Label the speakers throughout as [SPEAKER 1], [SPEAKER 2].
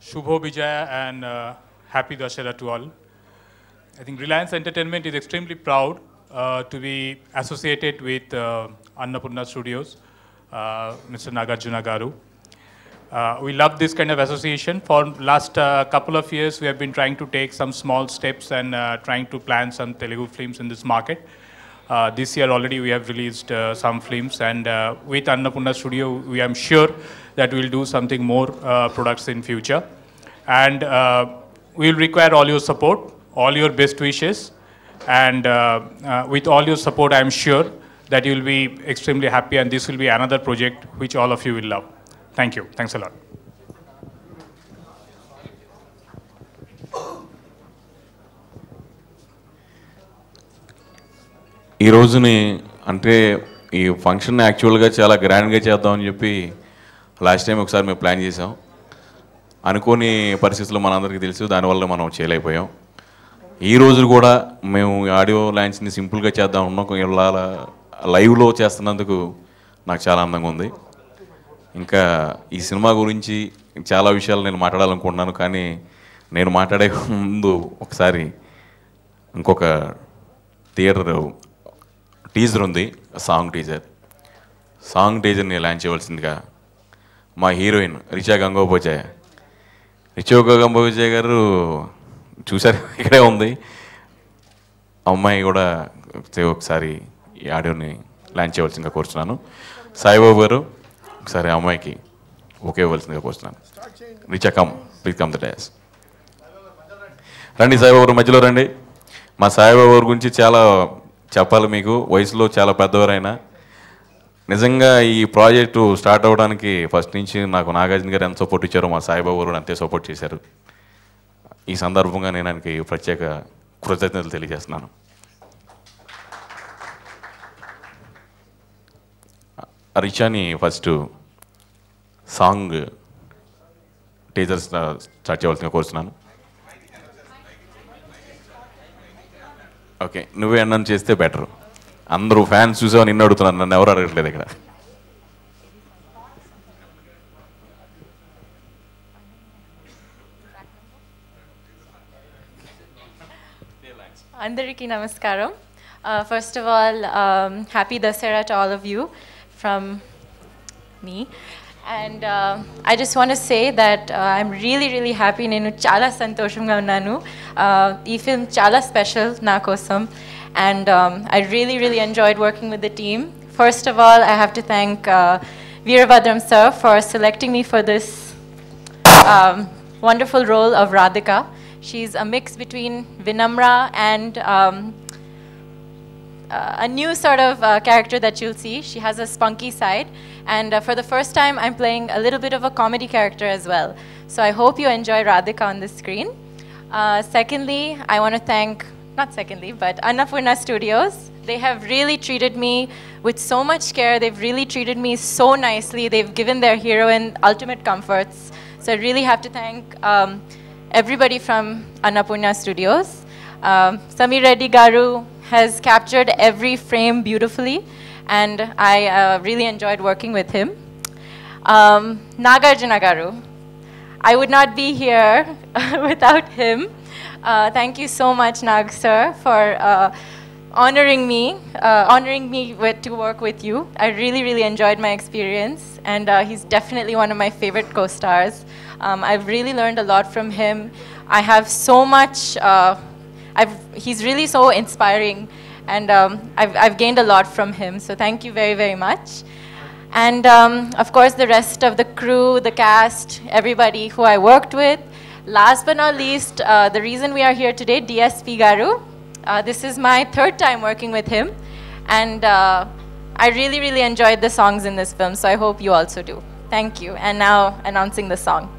[SPEAKER 1] Shubho Vijaya and uh, happy Dashera to all. I think Reliance Entertainment is extremely proud uh, to be associated with uh, Annapurna Studios, uh, Mr. Nagarjuna Garu. Uh, we love this kind of association. For last uh, couple of years, we have been trying to take some small steps and uh, trying to plan some Telugu films in this market. Uh, this year already we have released uh, some films and uh, with Annapurna Studio, we am sure that we'll do something more uh, products in future. And uh, we'll require all your support, all your best wishes. And uh, with all your support, I'm sure that you'll be extremely happy and this will be another project which all of you will love. Thank you. Thanks a lot.
[SPEAKER 2] ఈ రోజుని అంటే ఈ function యాక్చువల్గా చాలా గ్రాండ్గా చేద్దామని చెప్పి last time ఒకసారి మేము ప్లాన్ చేసాం అనుకోని పరిస్థితులు మనందరికీ తెలుసు దానివల్ల మనం చేయలేకపోయాం. ఈ రోజు కూడా మేము ఆడియో లైన్స్ని సింపుల్గా చేద్దాం ఉన్నాం ఇలా లైవ్లో చేస్తున్నందుకు నాకు చాలా అందంగా ఉంది. ఇంకా ఈ సినిమా గురించి చాలా విషయాలు నేను మాట్లాడాలనుకుంటున్నాను కానీ నేను మాట్లాడే ముందు ఒకసారి ఇంకొక థియేటర్ టీజర్ ఉంది సాంగ్ టీజర్. సాంగ్ టీజర్ని లాంచ్ చేయవలసిందిగా మా హీరోయిన్ రిచా గంగోపాధ్యాయ. రిచా గంగోపాధ్యాయ గారు చూసారు ఇక్కడే ఉంది. అమ్మాయి కూడా ఒకసారి ఈ ఆడియోని లాంచ్ చేయవలసిందిగా కోరుతున్నాను సాయిబాబు గారు ఒకసారి ఆ అమ్మాయికి ఓకే ఇవ్వాల్సిందిగా కోరుతున్నాను Richa come please come the dais. రండి సాయిబాబు గారు మధ్యలో రండి. మా సాయిబాబు గారి గురించి చాలా చెప్పాలి మీకు వయసులో చాలా పెద్దవారైనా. నిజంగా ఈ ప్రాజెక్టు స్టార్ట్ అవ్వడానికి ఫస్ట్ నుంచి నాకు నాగార్జున గారు ఎంత సపోర్ట్ ఇచ్చారో మా సాయిబాబు గారు అంతే సపోర్ట్ చేశారు. ఈ సందర్భంగా నేను ఆయనకి ప్రత్యేక కృతజ్ఞతలు తెలియజేస్తున్నాను. రిచాని ఫస్ట్ సాంగ్ టీచర్స్ స్టార్ట్ చేయవలసిన కోరుతున్నాను ఓకే నువ్వే అన్నం చేస్తే బెటర్ అందరూ ఫ్యాన్స్ చూసావు నిన్ను అడుగుతున్నారు నన్ను ఎవరు అడగట్లేదు ఇక్కడ?
[SPEAKER 3] అందరికీ నమస్కారం. First of all happy Dasara to all of you from me And I just want say that I'm really really happy నేను చాలా సంతోషంగా ఉన్నాను Uh, ఈ ఫిల్మ్ చాలా స్పెషల్ నా కోసం and I really really enjoyed working with the team first of all I have to thank Veerabhadram sir for selecting me for this um, wonderful role of Radhika. She's a mix between Vinamra and um, uh, a new sort of uh, character that you'll see. She has a spunky side, and uh, for the first time, I'm playing a little bit of a comedy character as well. So I hope you enjoy Radhika on the screen. Uh, secondly, I want to thank, not secondly, but Annapurna Studios. They have really treated me with so much care. They've really treated me so nicely. They've given their heroine ultimate comforts. So I really have to thank um, everybody from Annapurna Studios. Um, Samir Reddy Garu has captured every frame beautifully, and I uh, really enjoyed working with him. Um, Nagarjuna Garu, I would not be here without him. Uh, thank you so much, Nag sir, for uh, honoring me, uh, honoring me with, to work with you. I really, really enjoyed my experience, and uh, he's definitely one of my favorite co-stars. Um, I've really learned a lot from him. I have so much. I've, he's really so inspiring, and um, I've, I've gained a lot from him. So thank you very, very much. And um, of course, the rest of the crew, the cast, everybody who I worked with. Last but not least, uh, the reason we are here today, DSP Garu. Uh, this is my third time working with him, and uh, I really, really enjoyed the songs in this film, so I hope you also do. Thank you. And now, announcing the song.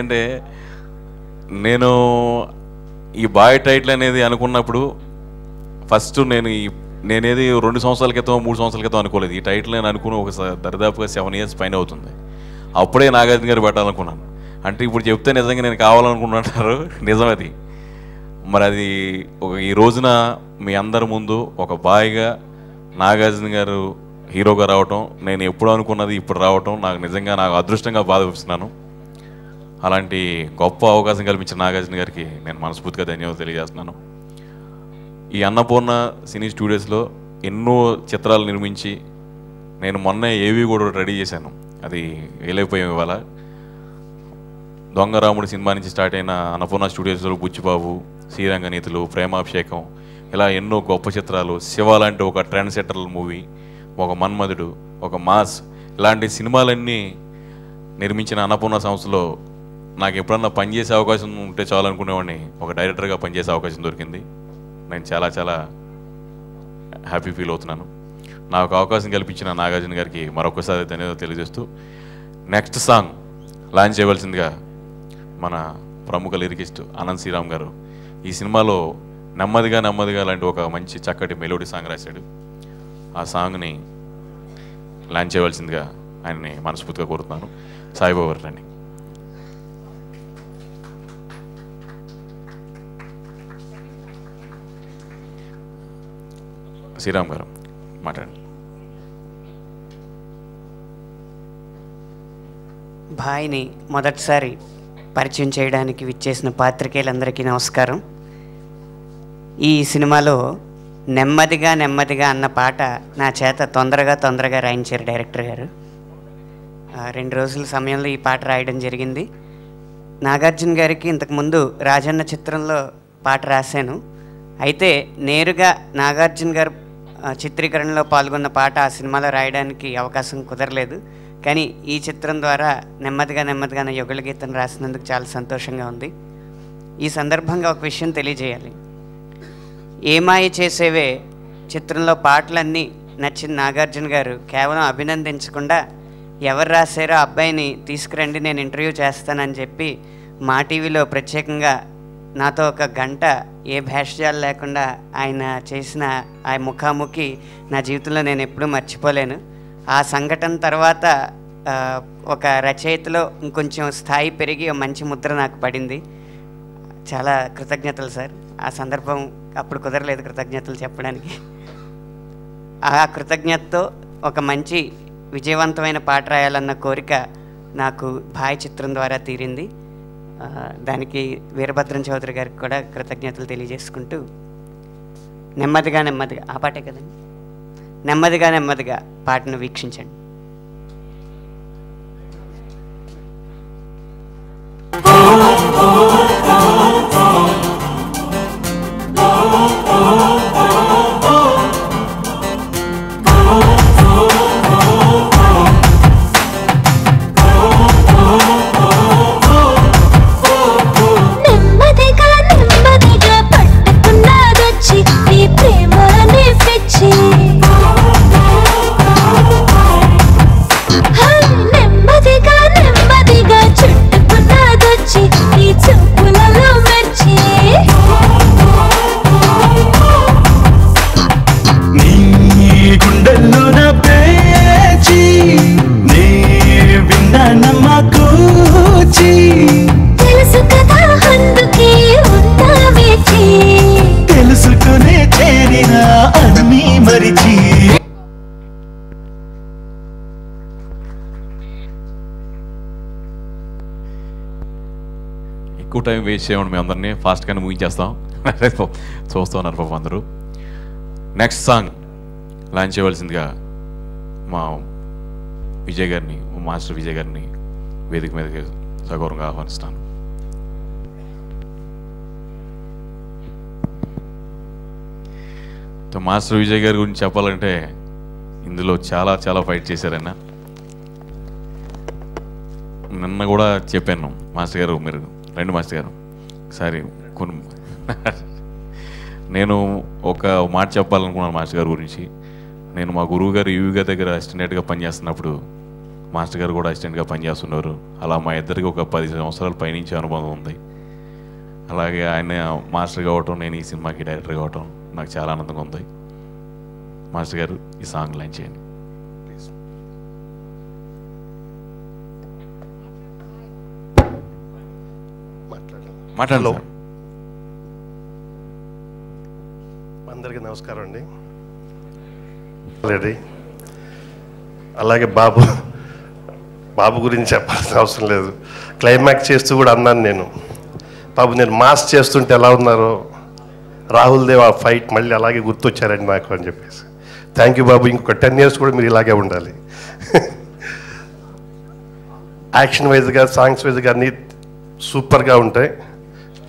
[SPEAKER 2] ఎందుకంటే నేను ఈ bye title అనేది అనుకున్నప్పుడు first నేను ఈ నేనేది రెండు సంవత్సరాల క్రితం మూడు సంవత్సరాల క్రితం అనుకోలేదు. ఈ టైటిల్ నేను అనుకుని ఒక దరిదాపుగా సెవెన్ ఇయర్స్ పైన అవుతుంది. అప్పుడే నాగార్జున గారు పెట్టాలనుకున్నాను. అంటే ఇప్పుడు చెప్తే నిజంగా నేను కావాలనుకుంటున్నారు. నిజం అది మరి అది ఒక ఈ రోజున మీ అందరి ముందు ఒక బాయ్గా నాగార్జున గారు హీరోగా రావటం నేను ఎప్పుడు అనుకున్నది ఇప్పుడు రావటం నాకు నిజంగా నాకు అదృష్టంగా బాధపిస్తున్నాను అలాంటి గొప్ప అవకాశం కల్పించిన నాగార్జున గారికి నేను మనస్ఫూర్తిగా ధన్యవాదాలు తెలియజేస్తున్నాను. ఈ అన్నపూర్ణ సినీ స్టూడియోస్లో ఎన్నో చిత్రాలు నిర్మించి నేను మొన్న ఏవి కూడా రెడీ చేశాను. అది వేలైపోయాం ఇవాళ. దొంగరాముడు సినిమా నుంచి స్టార్ట్ అయిన అన్నపూర్ణ స్టూడియోస్లో బుచ్చిబాబు శ్రీరంగనీతులు ప్రేమాభిషేకం ఇలా ఎన్నో గొప్ప చిత్రాలు శివ లాంటి ఒక ట్రెండ్ సెటర్ మూవీ ఒక మన్మధుడు ఒక మాస్ ఇలాంటి సినిమాలన్నీ నిర్మించిన అన్నపూర్ణ సంస్థలో నాకు ఎప్పుడన్నా పనిచేసే అవకాశం ఉంటే చాలు అనుకునేవాడిని ఒక డైరెక్టర్గా పనిచేసే అవకాశం దొరికింది. నేను చాలా చాలా హ్యాపీ ఫీల్ అవుతున్నాను. నాకు అవకాశం కల్పించిన నాగార్జున గారికి మరొకసారి ధన్యవాదాలు తెలియజేస్తూ నెక్స్ట్ సాంగ్ లాంచ్ చేయవలసిందిగా మన ప్రముఖ లిరికిస్ట్ అనంత్ శ్రీరామ్ గారు ఈ సినిమాలో నెమ్మదిగా నెమ్మదిగా లాంటి ఒక మంచి చక్కటి మెలోడీ సాంగ్ రాశాడు. ఆ సాంగ్ని లాంచ్ చేయవలసిందిగా ఆయన్ని మనస్ఫూర్తిగా కోరుతున్నాను. సాయిబాబు రండి. శ్రీరామ్ గారు మాట్లాడండి.
[SPEAKER 4] భాయ్ని మొదటిసారి పరిచయం చేయడానికి విచ్చేసిన పాత్రికేయులందరికీ నమస్కారం. ఈ సినిమాలో నెమ్మదిగా నెమ్మదిగా అన్న పాట నా చేత తొందరగా తొందరగా రాయించారు డైరెక్టర్ గారు. రెండు రోజుల సమయంలో ఈ పాట రాయడం జరిగింది. నాగార్జున గారికి ఇంతకుముందు రాజన్న చిత్రంలో పాట రాశాను. అయితే నేరుగా నాగార్జున గారు చిత్రీకరణలో పాల్గొన్న పాట ఆ సినిమాలో రాయడానికి అవకాశం కుదరలేదు. కానీ ఈ చిత్రం ద్వారా నెమ్మదిగా నెమ్మదిగా నా యుగల గీతం రాసినందుకు చాలా సంతోషంగా ఉంది. ఈ సందర్భంగా ఒక విషయం తెలియజేయాలి. ఏమాయ చేసేవే చిత్రంలో పాటలన్నీ నచ్చిన నాగార్జున గారు కేవలం అభినందించకుండా ఎవరు రాశారో ఆ అబ్బాయిని తీసుకురండి నేను ఇంటర్వ్యూ చేస్తానని చెప్పి మా టీవీలో ప్రత్యేకంగా నాతో ఒక గంట ఏ భాష్యాలు లేకుండా ఆయన చేసిన ఆ ముఖాముఖి నా జీవితంలో నేను ఎప్పుడూ మర్చిపోలేను. ఆ సంఘటన తర్వాత ఒక రచయితలో ఇంకొంచెం స్థాయి పెరిగి ఒక మంచి ముద్ర నాకు పడింది. చాలా కృతజ్ఞతలు సార్. ఆ సందర్భం అప్పుడు కుదరలేదు కృతజ్ఞతలు చెప్పడానికి. ఆ కృతజ్ఞతతో ఒక మంచి విజయవంతమైన పాట రాయాలన్న కోరిక నాకు భాయ చిత్రం ద్వారా తీరింది. దానికి వీరభద్రం చౌదరి గారికి కూడా కృతజ్ఞతలు తెలియజేసుకుంటూ నెమ్మదిగా నెమ్మదిగా ఆ పాటే కదండి? నెమ్మదిగా నెమ్మదిగా పాటను వీక్షించండి.
[SPEAKER 2] ఎక్కువ టైం వేస్ట్ చేయమని మేము అందరినీ. ఫాస్ట్గానే ముగించేస్తాం చూస్తూ. ఉన్నారు పాపం అందరూ. నెక్స్ట్ సాంగ్ లాంచ్ చేయవలసిందిగా మా విజయ్ గారిని మాస్టర్ విజయ్ గారిని వేదిక మీదకి సగౌరవంగా ఆహ్వానిస్తాను. మాస్టర్ విజయ్ గారి గురించి చెప్పాలంటే ఇందులో చాలా చాలా ఫైట్ చేశారన్న నిన్న కూడా చెప్పాను మాస్టర్ గారు మీరు రండి మాస్టర్ గారు. ఒకసారి కొన్ని నేను ఒక మాట చెప్పాలనుకున్నాను మాస్టర్ గారి గురించి. నేను మా గురువు గారు యువిగా గారి దగ్గర అసిస్టెంట్గా పనిచేస్తున్నప్పుడు మాస్టర్ గారు కూడా అసిస్టెంట్గా పనిచేస్తున్నారు. అలా మా ఇద్దరికి ఒక పది సంవత్సరాల పైనుంచి అనుబంధం ఉంది. అలాగే ఆయన మాస్టర్ కావటం నేను ఈ సినిమాకి డైరెక్టర్ కావటం నాకు చాలా ఆనందంగా ఉంది. మాస్టర్ గారు ఈ సాంగ్ లైన్ చేయండి. మాట్లాడలో.
[SPEAKER 5] అందరికీ నమస్కారం అండి. రెడీ. అలాగే బాబు బాబు గురించి చెప్పాల్సిన అవసరం లేదు. క్లైమాక్స్ చేస్తూ కూడా అన్నాను నేను. బాబు నేను మాస్ చేస్తుంటే ఎలా ఉన్నారో రాహుల్ దేవ్ ఆ ఫైట్ మళ్ళీ అలాగే గుర్తొచ్చారండి నాకు అని చెప్పేసి. థ్యాంక్ యూ బాబు ఇంకొక టెన్ ఇయర్స్ కూడా మీరు ఇలాగే ఉండాలి. యాక్షన్ వైజ్గా సాంగ్స్ వైజ్గా అన్నీ సూపర్గా ఉంటాయి.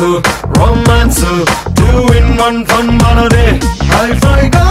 [SPEAKER 6] romance, doing one fun holiday. High five.